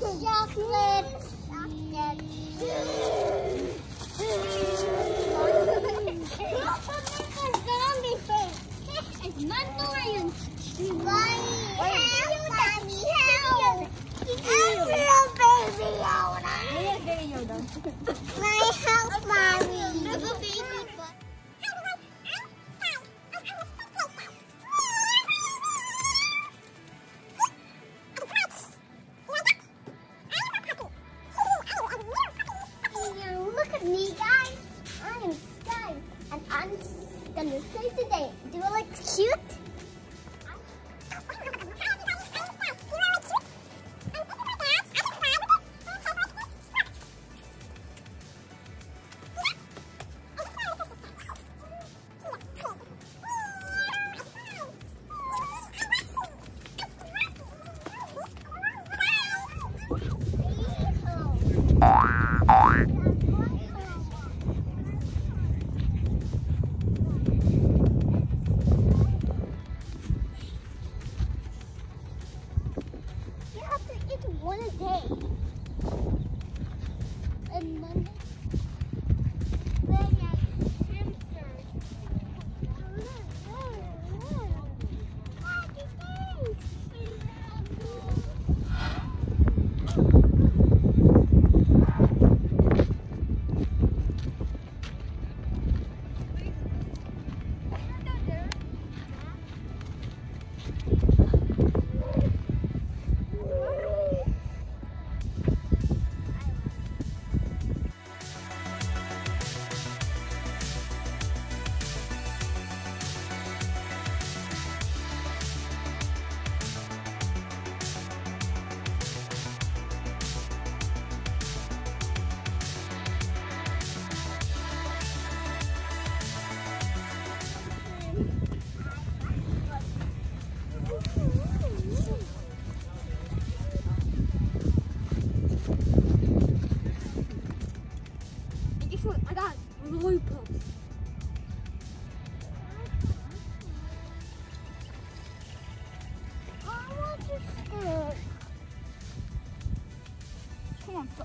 Chocolate. Chocolate. zombie face. This is Mandalorian. Mommy, help. I'm little baby Yoda. My help, mommy. Little baby and I'm gonna save the day. Do I look cute? One a day. And Monday. 放走。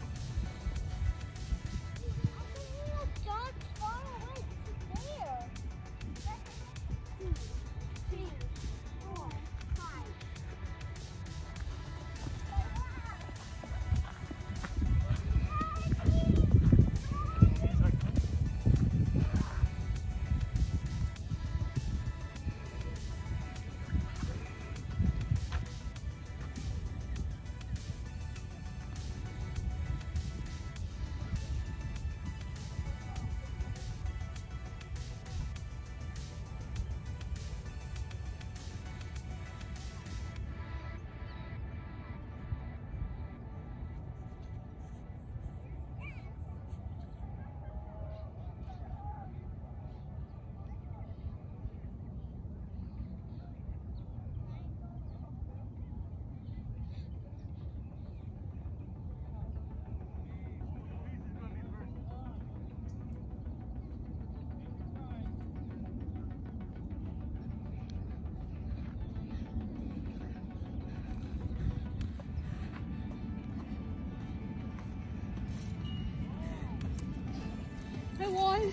Won.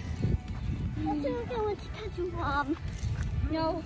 I think I want to touch mom. No.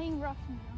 flying ruffian.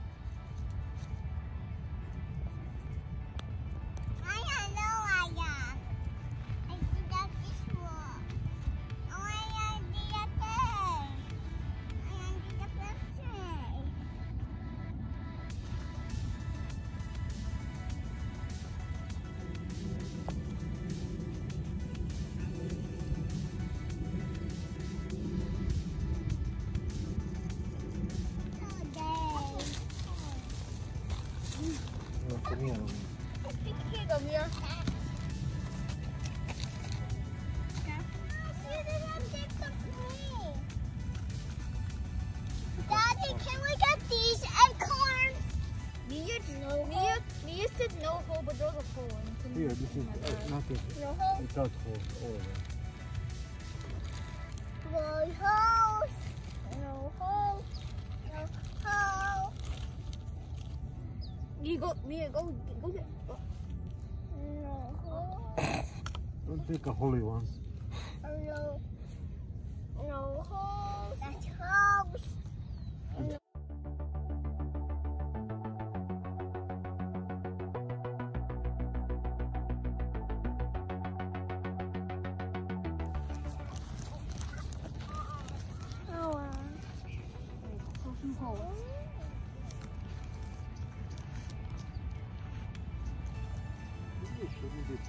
here. This is uh, not it. It's not for oh, all. No house. No house. No house. You go, Mia, go, go get. Don't take a holy one. No. No house.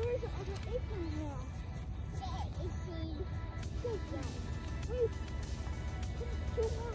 Where's the apron now? There is the playground. Wait, two more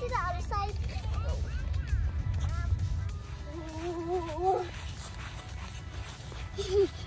to the other side.